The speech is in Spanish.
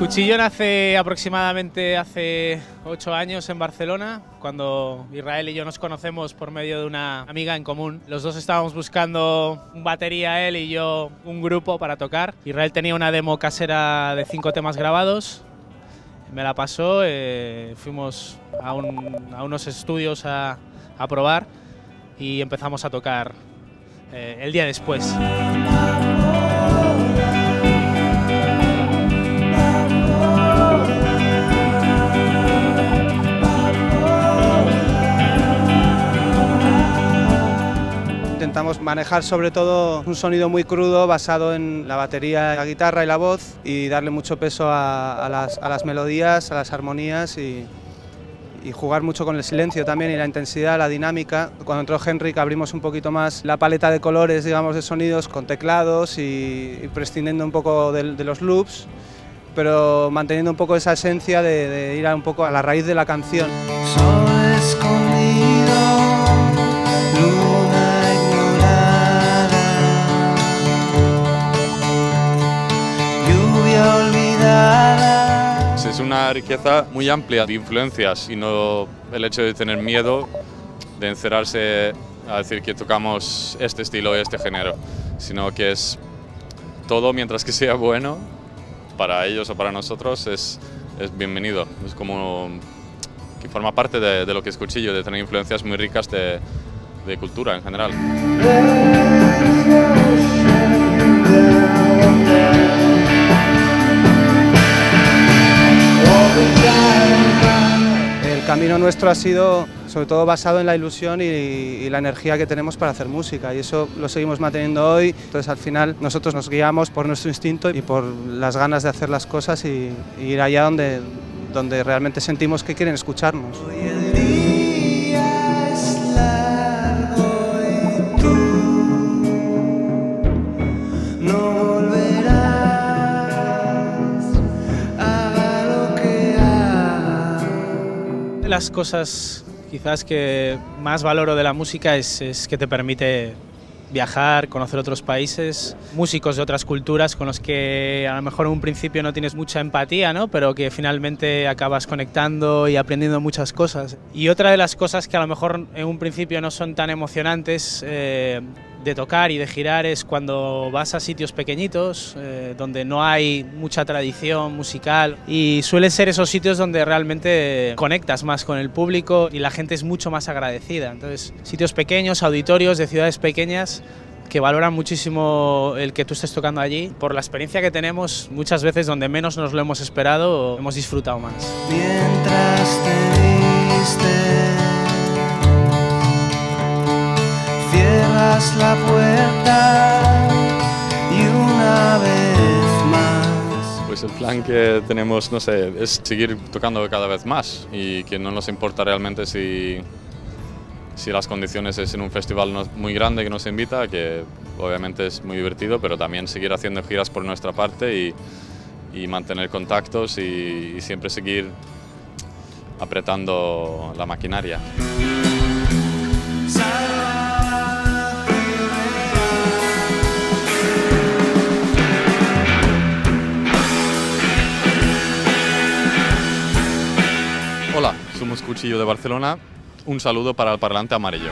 Cuchillo nace aproximadamente hace ocho años en Barcelona, cuando Israel y yo nos conocemos por medio de una amiga en común. Los dos estábamos buscando un batería, él y yo, un grupo para tocar. Israel tenía una demo casera de cinco temas grabados, me la pasó, eh, fuimos a, un- a unos estudios a, a probar y empezamos a tocar eh, el día después. Manejar sobre todo un sonido muy crudo basado en la batería, la guitarra y la voz y darle mucho peso a, las, melodías, a las armonías y, jugar mucho con el silencio también y la intensidad, la dinámica. Cuando entró Henrik abrimos un poquito más la paleta de colores, digamos, de sonidos con teclados y, prescindiendo un poco de, los loops, pero manteniendo un poco esa esencia de, de ir a un poco a la raíz de la canción. Es una riqueza muy amplia de influencias y no el hecho de tener miedo de encerrarse a decir que tocamos este estilo y este género, sino que es todo mientras que sea bueno para ellos o para nosotros es, es bienvenido. Es como que forma parte de, de lo que es Cuchillo, de tener influencias muy ricas de, de cultura en general. Camino nuestro ha sido sobre todo basado en la ilusión y, y la energía que tenemos para hacer música y eso lo seguimos manteniendo hoy. Entonces al final nosotros nos guiamos por nuestro instinto y por las ganas de hacer las cosas y, y ir allá donde, donde realmente sentimos que quieren escucharnos. Las cosas quizás que más valoro de la música es, es que te permite viajar, conocer otros países, músicos de otras culturas con los que a lo mejor en un principio no tienes mucha empatía, ¿no? pero que finalmente acabas conectando y aprendiendo muchas cosas. Y otra de las cosas que a lo mejor en un principio no son tan emocionantes eh, de tocar y de girar es cuando vas a sitios pequeñitos, eh, donde no hay mucha tradición musical y suelen ser esos sitios donde realmente conectas más con el público y la gente es mucho más agradecida. Entonces, sitios pequeños, auditorios de ciudades pequeñas que valoran muchísimo el que tú estés tocando allí. Por la experiencia que tenemos, muchas veces donde menos nos lo hemos esperado, hemos disfrutado más. Mientras te viste, la puerta y una vez más. Pues el plan que tenemos, no sé, es seguir tocando cada vez más y que no nos importa realmente si, si las condiciones es en un festival muy grande que nos invita, que obviamente es muy divertido, pero también seguir haciendo giras por nuestra parte y, y mantener contactos y, y siempre seguir apretando la maquinaria. Cuchillo de Barcelona. Un saludo para el parlante amarillo.